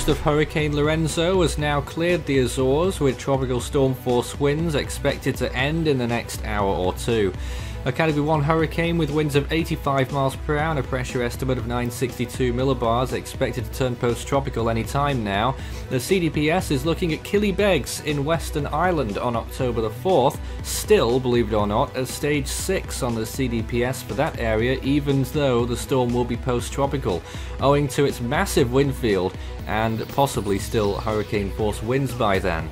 worst of Hurricane Lorenzo has now cleared the Azores with tropical storm force winds expected to end in the next hour or two. A Category 1 hurricane with winds of 85 miles per hour and a pressure estimate of 962 millibars expected to turn post-tropical any time now. The CDPS is looking at Killybegs in Western Ireland on October the 4th, still, believe it or not, a stage 6 on the CDPS for that area even though the storm will be post-tropical, owing to its massive wind field and possibly still hurricane force winds by then.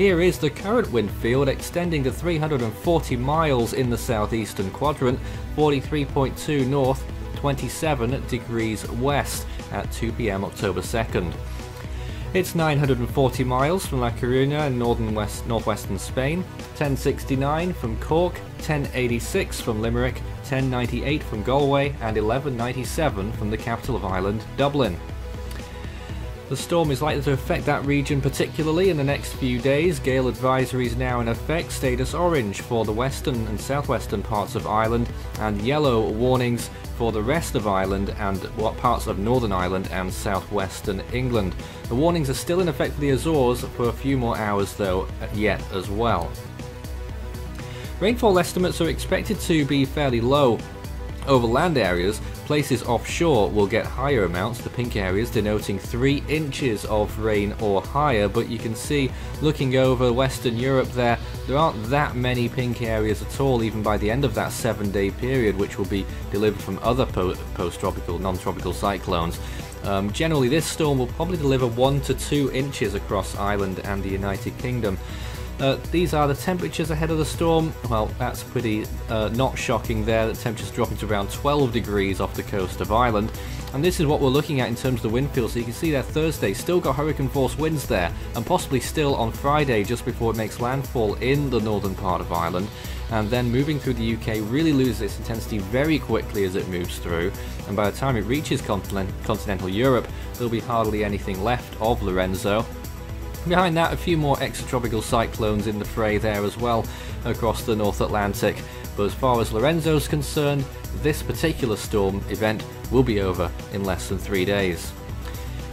Here is the current wind field extending to 340 miles in the southeastern quadrant, 43.2 north, 27 degrees west at 2 pm October 2nd. It's 940 miles from La Coruña in northern west northwestern Spain, 1069 from Cork, 1086 from Limerick, 1098 from Galway, and 1197 from the capital of Ireland, Dublin. The storm is likely to affect that region particularly in the next few days. Gale advisories now in effect, status orange for the western and southwestern parts of Ireland, and yellow warnings for the rest of Ireland and what parts of Northern Ireland and southwestern England. The warnings are still in effect for the Azores for a few more hours though yet as well. Rainfall estimates are expected to be fairly low over land areas, places offshore will get higher amounts, the pink areas denoting 3 inches of rain or higher, but you can see looking over Western Europe there, there aren't that many pink areas at all even by the end of that 7 day period which will be delivered from other po post-tropical, non-tropical cyclones. Um, generally this storm will probably deliver 1 to 2 inches across Ireland and the United Kingdom. Uh, these are the temperatures ahead of the storm. Well, that's pretty uh, not shocking there. The temperature's dropping to around 12 degrees off the coast of Ireland. And this is what we're looking at in terms of the wind field. So you can see there Thursday still got hurricane force winds there, and possibly still on Friday just before it makes landfall in the northern part of Ireland. And then moving through the UK really loses its intensity very quickly as it moves through. And by the time it reaches continent continental Europe, there'll be hardly anything left of Lorenzo. Behind that, a few more extratropical cyclones in the fray there as well across the North Atlantic. But as far as Lorenzo's concerned, this particular storm event will be over in less than three days.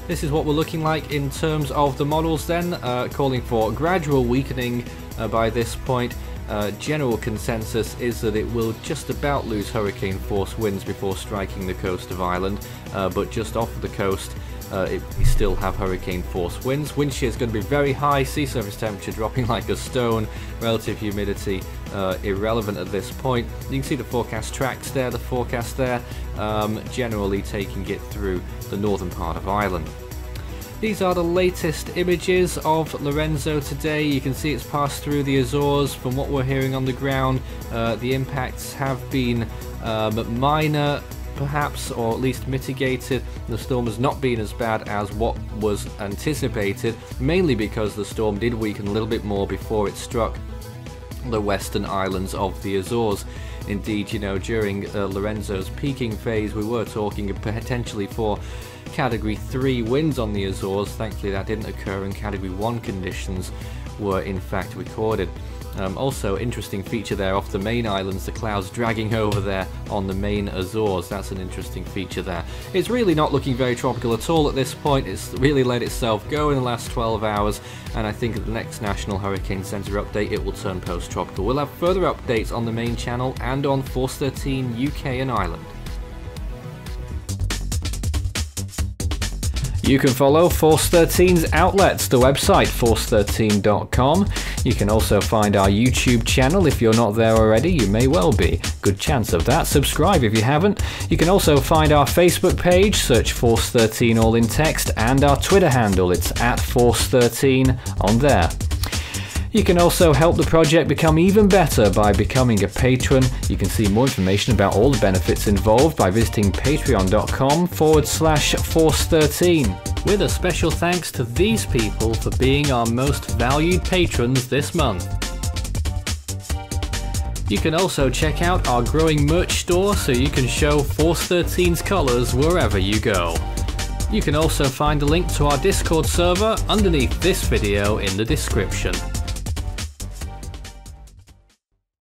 This is what we're looking like in terms of the models then, uh, calling for gradual weakening uh, by this point. Uh, general consensus is that it will just about lose hurricane force winds before striking the coast of Ireland, uh, but just off the coast uh, it, we still have hurricane force winds. Wind shear is going to be very high, sea surface temperature dropping like a stone, relative humidity uh, irrelevant at this point. You can see the forecast tracks there, the forecast there, um, generally taking it through the northern part of Ireland. These are the latest images of Lorenzo today. You can see it's passed through the Azores. From what we're hearing on the ground, uh, the impacts have been um, minor perhaps, or at least mitigated. The storm has not been as bad as what was anticipated, mainly because the storm did weaken a little bit more before it struck the western islands of the Azores. Indeed, you know, during uh, Lorenzo's peaking phase, we were talking potentially for Category 3 winds on the Azores. Thankfully, that didn't occur, in Category 1 conditions were in fact recorded. Um, also, interesting feature there off the main islands, the clouds dragging over there on the main Azores. That's an interesting feature there. It's really not looking very tropical at all at this point. It's really let itself go in the last 12 hours, and I think at the next National Hurricane Centre update it will turn post-tropical. We'll have further updates on the main channel and on Force 13 UK and Ireland. You can follow Force 13's outlets, the website force13.com. You can also find our YouTube channel if you're not there already, you may well be. Good chance of that. Subscribe if you haven't. You can also find our Facebook page, search Force 13 all in text, and our Twitter handle, it's at Force 13 on there. You can also help the project become even better by becoming a patron. You can see more information about all the benefits involved by visiting patreon.com forward slash force13. With a special thanks to these people for being our most valued patrons this month. You can also check out our growing merch store so you can show Force 13's colours wherever you go. You can also find a link to our Discord server underneath this video in the description.